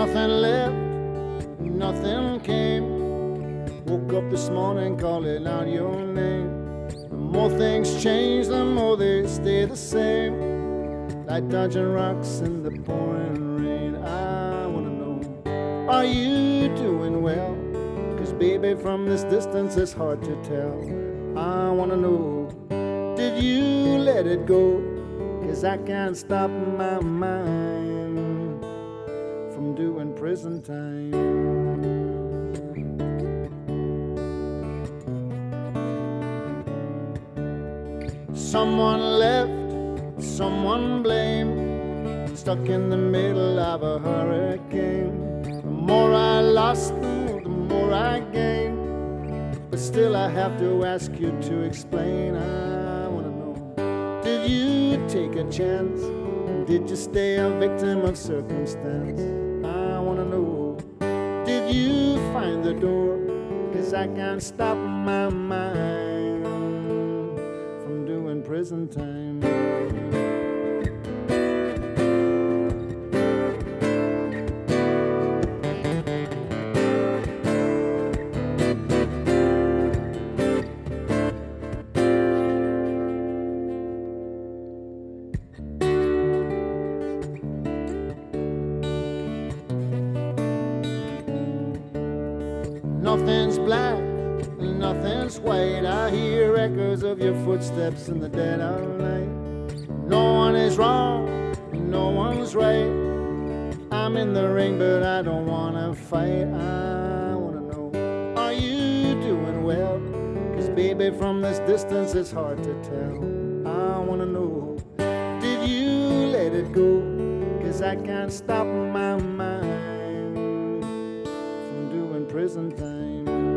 Nothing left, nothing came. Woke up this morning calling out your name. The more things change, the more they stay the same. Like dodging rocks in the pouring rain. I wanna know, are you doing well? Cause baby, from this distance it's hard to tell. I wanna know, did you let it go? Cause I can't stop my mind prison time. Someone left, someone blamed, stuck in the middle of a hurricane. The more I lost, the more I gained. But still, I have to ask you to explain. I wanna know Did you take a chance? Did you stay a victim of circumstance? The door? Cause I can't stop my mind from doing prison time. Nothing's black, nothing's white. I hear echoes of your footsteps in the dead of night. No one is wrong, no one's right. I'm in the ring, but I don't wanna fight. I wanna know, are you doing well? Cause baby, from this distance it's hard to tell. I wanna know, did you let it go? Cause I can't stop my prison time.